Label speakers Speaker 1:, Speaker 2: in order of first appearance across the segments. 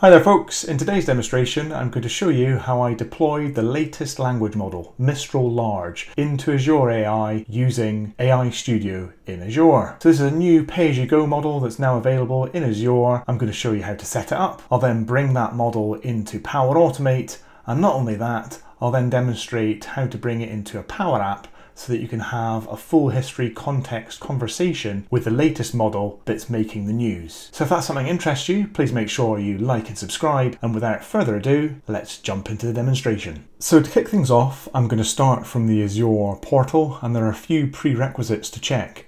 Speaker 1: Hi there folks, in today's demonstration I'm going to show you how I deployed the latest language model, Mistral Large, into Azure AI using AI Studio in Azure. So this is a new pay-as-you-go model that's now available in Azure. I'm going to show you how to set it up. I'll then bring that model into Power Automate and not only that, I'll then demonstrate how to bring it into a Power App so that you can have a full history context conversation with the latest model that's making the news. So if that's something interests you, please make sure you like and subscribe. And without further ado, let's jump into the demonstration. So to kick things off, I'm going to start from the Azure portal and there are a few prerequisites to check.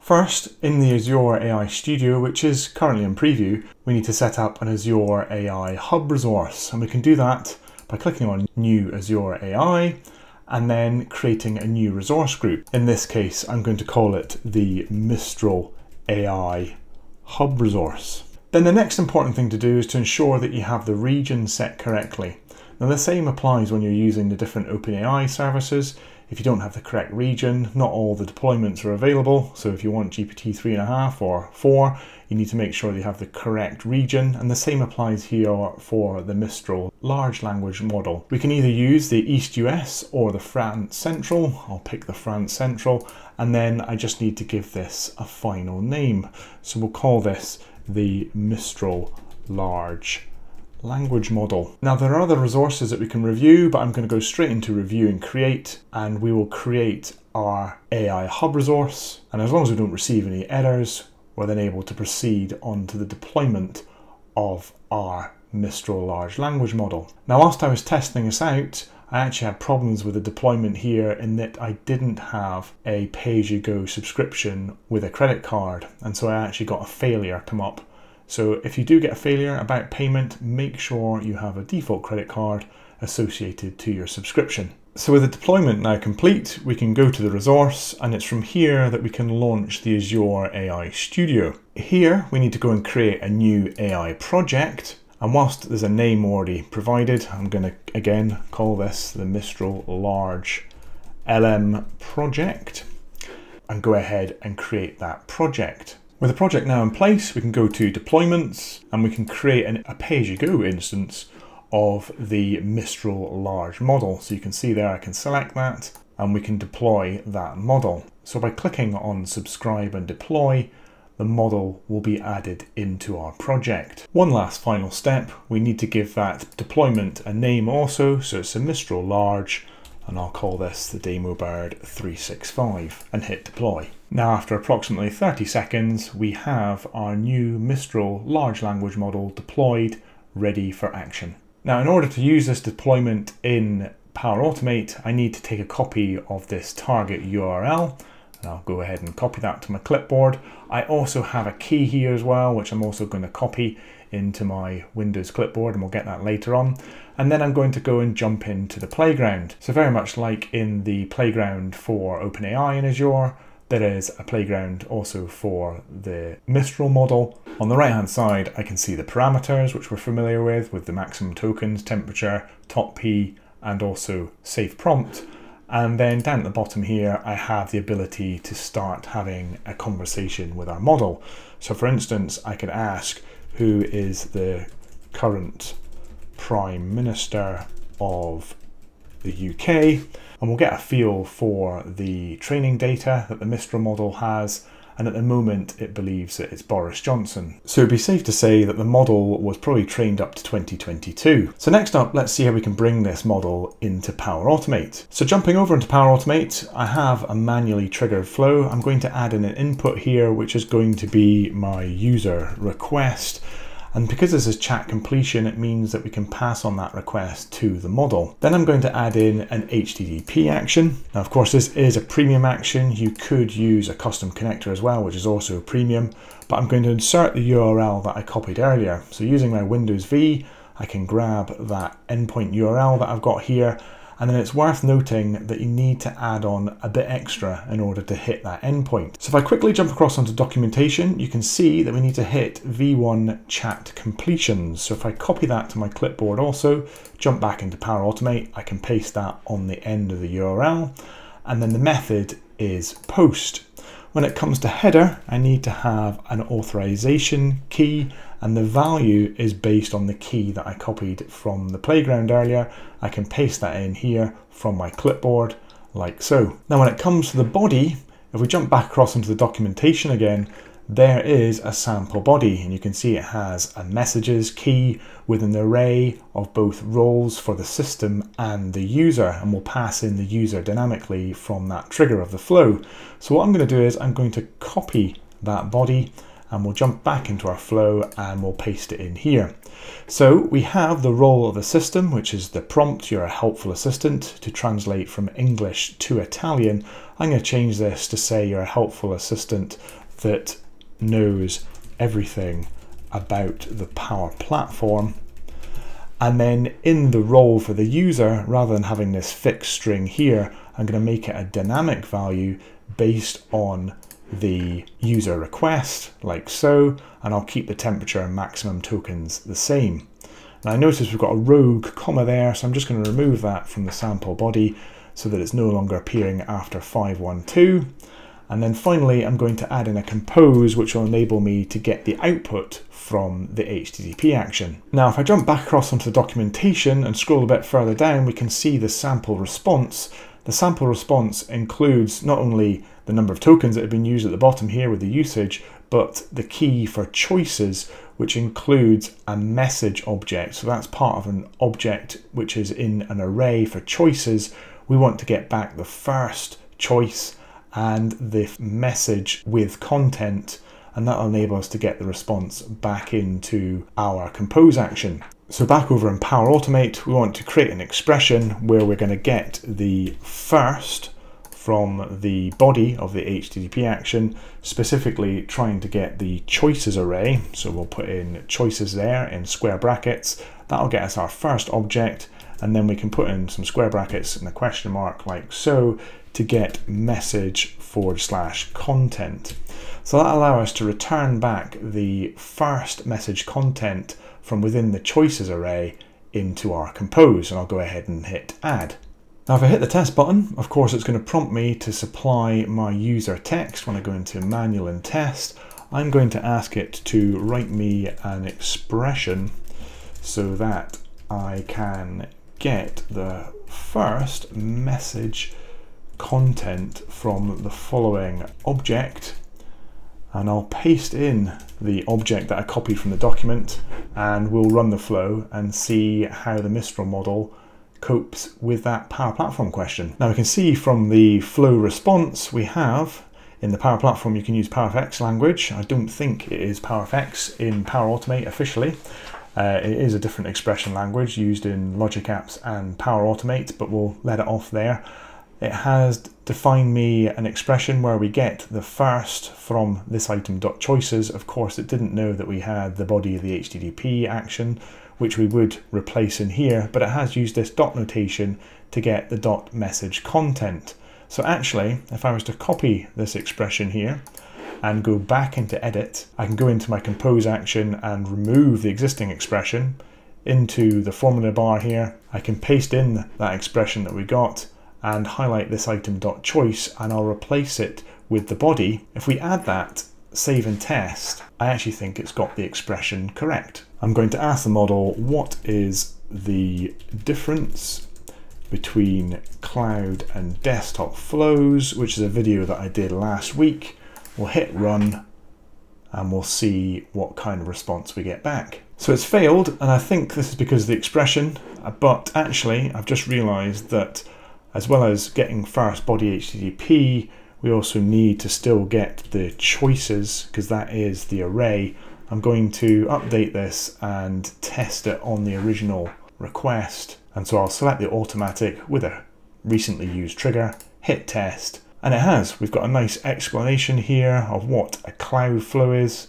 Speaker 1: First, in the Azure AI Studio, which is currently in preview, we need to set up an Azure AI Hub resource, and we can do that by clicking on New Azure AI and then creating a new resource group. In this case, I'm going to call it the Mistral AI Hub resource. Then the next important thing to do is to ensure that you have the region set correctly. Now the same applies when you're using the different OpenAI services. If you don't have the correct region, not all the deployments are available. So if you want GPT 3.5 or 4, you need to make sure you have the correct region. And the same applies here for the Mistral large language model. We can either use the East US or the France Central. I'll pick the France Central. And then I just need to give this a final name. So we'll call this the Mistral large language model. Now there are other resources that we can review, but I'm going to go straight into review and create, and we will create our AI hub resource. And as long as we don't receive any errors, we're then able to proceed on to the deployment of our Mistral large language model. Now, whilst I was testing this out, I actually had problems with the deployment here in that I didn't have a pay-as-you-go subscription with a credit card. And so I actually got a failure come up so if you do get a failure about payment, make sure you have a default credit card associated to your subscription. So with the deployment now complete, we can go to the resource and it's from here that we can launch the Azure AI Studio. Here we need to go and create a new AI project. And whilst there's a name already provided, I'm going to again call this the Mistral Large LM project and go ahead and create that project. With the project now in place, we can go to deployments and we can create an, a pay-as-you-go instance of the Mistral large model. So you can see there, I can select that and we can deploy that model. So by clicking on subscribe and deploy, the model will be added into our project. One last final step, we need to give that deployment a name also. So it's a Mistral large and I'll call this the Demo DamoBird 365 and hit deploy. Now after approximately 30 seconds we have our new Mistral large language model deployed ready for action. Now in order to use this deployment in Power Automate I need to take a copy of this target URL and I'll go ahead and copy that to my clipboard. I also have a key here as well which I'm also going to copy into my Windows clipboard and we'll get that later on. And then I'm going to go and jump into the playground. So very much like in the playground for OpenAI in Azure, there is a playground also for the Mistral model. On the right hand side, I can see the parameters, which we're familiar with, with the maximum tokens, temperature, top P, and also safe prompt. And then down at the bottom here, I have the ability to start having a conversation with our model. So for instance, I could ask, who is the current Prime Minister of the UK, and we'll get a feel for the training data that the Mistral model has and at the moment it believes that it's Boris Johnson. So it'd be safe to say that the model was probably trained up to 2022. So next up, let's see how we can bring this model into Power Automate. So jumping over into Power Automate, I have a manually triggered flow. I'm going to add in an input here, which is going to be my user request. And because this is chat completion, it means that we can pass on that request to the model. Then I'm going to add in an HTTP action. Now, of course, this is a premium action. You could use a custom connector as well, which is also a premium, but I'm going to insert the URL that I copied earlier. So using my Windows V, I can grab that endpoint URL that I've got here and then it's worth noting that you need to add on a bit extra in order to hit that endpoint. So if I quickly jump across onto documentation, you can see that we need to hit V1 chat completions. So if I copy that to my clipboard also, jump back into Power Automate, I can paste that on the end of the URL. And then the method is post. When it comes to header, I need to have an authorization key and the value is based on the key that I copied from the playground earlier. I can paste that in here from my clipboard like so. Now when it comes to the body, if we jump back across into the documentation again, there is a sample body and you can see it has a messages key with an array of both roles for the system and the user and we'll pass in the user dynamically from that trigger of the flow. So what I'm going to do is I'm going to copy that body and we'll jump back into our flow and we'll paste it in here. So we have the role of the system, which is the prompt, you're a helpful assistant, to translate from English to Italian. I'm going to change this to say you're a helpful assistant that knows everything about the Power Platform. And then in the role for the user, rather than having this fixed string here, I'm going to make it a dynamic value based on the user request, like so, and I'll keep the temperature and maximum tokens the same. Now I notice we've got a rogue comma there, so I'm just going to remove that from the sample body so that it's no longer appearing after 512. And then finally, I'm going to add in a compose, which will enable me to get the output from the HTTP action. Now, if I jump back across onto the documentation and scroll a bit further down, we can see the sample response. The sample response includes not only the number of tokens that have been used at the bottom here with the usage, but the key for choices, which includes a message object. So that's part of an object which is in an array for choices. We want to get back the first choice and the message with content and that'll enable us to get the response back into our compose action. So back over in Power Automate, we want to create an expression where we're going to get the first from the body of the HTTP action, specifically trying to get the choices array. So we'll put in choices there in square brackets. That'll get us our first object and then we can put in some square brackets and a question mark like so to get message forward slash content. So that allows us to return back the first message content from within the choices array into our compose and I'll go ahead and hit add. Now if I hit the test button, of course it's going to prompt me to supply my user text when I go into manual and test. I'm going to ask it to write me an expression so that I can get the first message content from the following object and I'll paste in the object that I copied from the document and we'll run the flow and see how the Mistral model copes with that Power Platform question. Now we can see from the flow response we have in the Power Platform you can use PowerFX language. I don't think it is PowerFX in Power Automate officially. Uh, it is a different expression language used in Logic Apps and Power Automate, but we'll let it off there. It has defined me an expression where we get the first from this item dot choices. Of course, it didn't know that we had the body of the HTTP action, which we would replace in here, but it has used this dot notation to get the dot message content. So actually, if I was to copy this expression here and go back into edit, I can go into my compose action and remove the existing expression into the formula bar here. I can paste in that expression that we got and highlight this item dot choice and I'll replace it with the body. If we add that, save and test, I actually think it's got the expression correct. I'm going to ask the model what is the difference between cloud and desktop flows, which is a video that I did last week. We'll hit run and we'll see what kind of response we get back. So it's failed, and I think this is because of the expression, uh, but actually I've just realized that as well as getting fast body HTTP, we also need to still get the choices because that is the array. I'm going to update this and test it on the original request. And so I'll select the automatic with a recently used trigger, hit test, and it has. We've got a nice explanation here of what a cloud flow is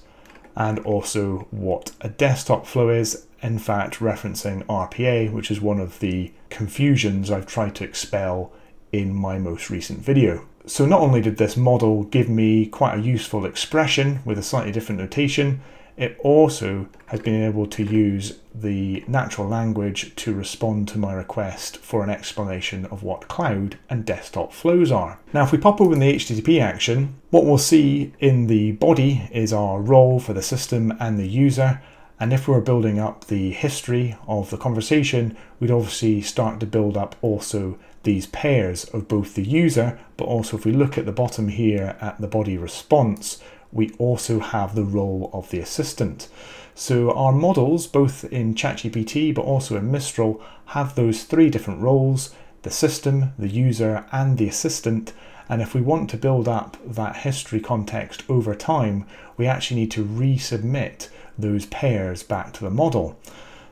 Speaker 1: and also what a desktop flow is in fact referencing RPA, which is one of the confusions I've tried to expel in my most recent video. So not only did this model give me quite a useful expression with a slightly different notation, it also has been able to use the natural language to respond to my request for an explanation of what cloud and desktop flows are. Now, if we pop open the HTTP action, what we'll see in the body is our role for the system and the user. And if we we're building up the history of the conversation, we'd obviously start to build up also these pairs of both the user, but also if we look at the bottom here at the body response, we also have the role of the assistant. So our models, both in ChatGPT but also in Mistral, have those three different roles, the system, the user, and the assistant. And if we want to build up that history context over time, we actually need to resubmit those pairs back to the model.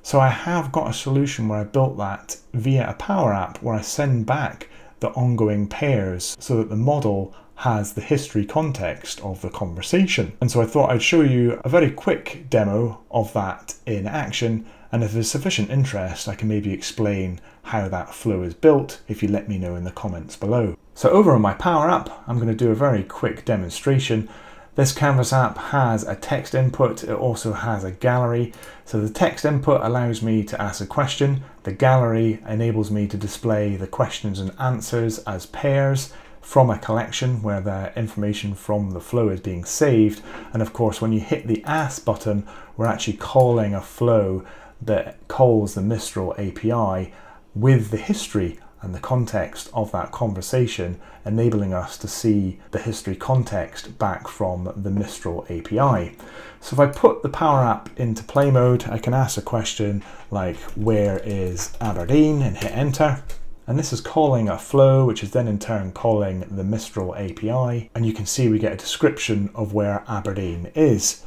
Speaker 1: So I have got a solution where I built that via a Power App where I send back the ongoing pairs so that the model has the history context of the conversation. And so I thought I'd show you a very quick demo of that in action. And if there's sufficient interest, I can maybe explain how that flow is built if you let me know in the comments below. So over on my Power App, I'm going to do a very quick demonstration. This Canvas app has a text input, it also has a gallery. So the text input allows me to ask a question, the gallery enables me to display the questions and answers as pairs, from a collection where the information from the flow is being saved. And of course, when you hit the Ask button, we're actually calling a flow that calls the Mistral API with the history and the context of that conversation, enabling us to see the history context back from the Mistral API. So if I put the Power App into play mode, I can ask a question like, where is Aberdeen and hit enter. And this is calling a flow, which is then in turn calling the Mistral API. And you can see we get a description of where Aberdeen is.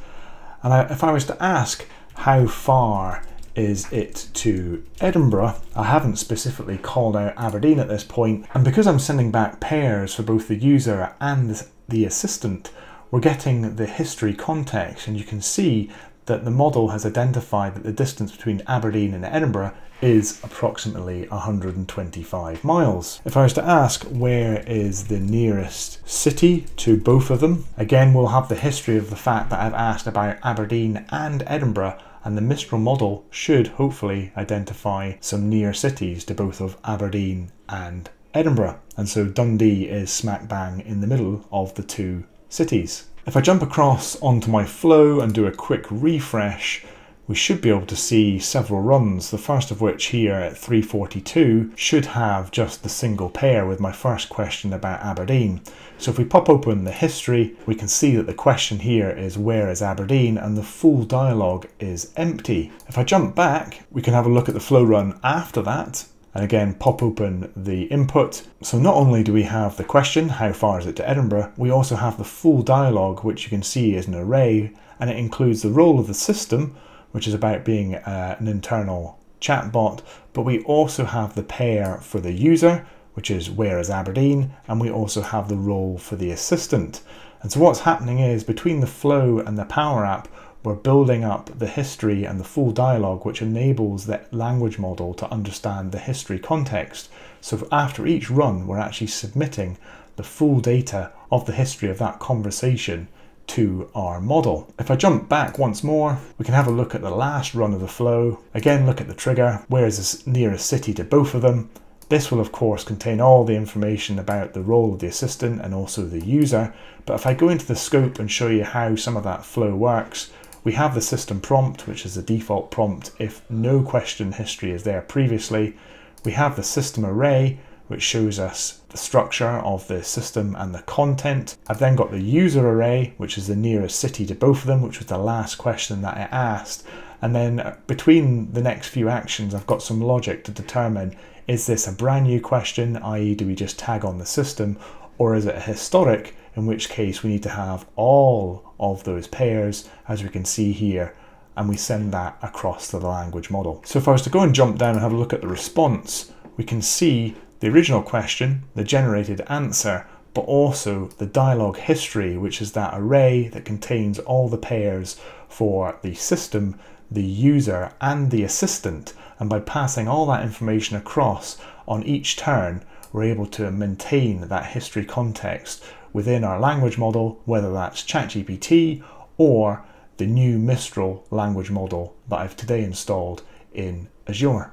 Speaker 1: And I, if I was to ask how far is it to Edinburgh. I haven't specifically called out Aberdeen at this point, and because I'm sending back pairs for both the user and the assistant, we're getting the history context, and you can see that the model has identified that the distance between Aberdeen and Edinburgh is approximately 125 miles. If I was to ask where is the nearest city to both of them, again we'll have the history of the fact that I've asked about Aberdeen and Edinburgh and the Mistral model should hopefully identify some near cities to both of Aberdeen and Edinburgh. And so Dundee is smack bang in the middle of the two cities. If I jump across onto my flow and do a quick refresh, we should be able to see several runs, the first of which here at 342 should have just the single pair with my first question about Aberdeen. So if we pop open the history, we can see that the question here is where is Aberdeen and the full dialogue is empty. If I jump back, we can have a look at the flow run after that and again pop open the input. So not only do we have the question, how far is it to Edinburgh, we also have the full dialogue which you can see is an array and it includes the role of the system which is about being uh, an internal chatbot, but we also have the pair for the user, which is where is Aberdeen, and we also have the role for the assistant. And so what's happening is between the flow and the Power App, we're building up the history and the full dialogue, which enables the language model to understand the history context. So after each run, we're actually submitting the full data of the history of that conversation to our model. If I jump back once more, we can have a look at the last run of the flow. Again, look at the trigger. Where is the nearest city to both of them? This will of course contain all the information about the role of the assistant and also the user. But if I go into the scope and show you how some of that flow works, we have the system prompt, which is the default prompt if no question history is there previously. We have the system array, which shows us the structure of the system and the content. I've then got the user array, which is the nearest city to both of them, which was the last question that I asked. And then uh, between the next few actions, I've got some logic to determine is this a brand new question, i.e., do we just tag on the system, or is it a historic, in which case we need to have all of those pairs, as we can see here, and we send that across to the language model. So if I was to go and jump down and have a look at the response, we can see the original question, the generated answer, but also the dialogue history, which is that array that contains all the pairs for the system, the user, and the assistant. And by passing all that information across on each turn, we're able to maintain that history context within our language model, whether that's ChatGPT or the new Mistral language model that I've today installed in Azure.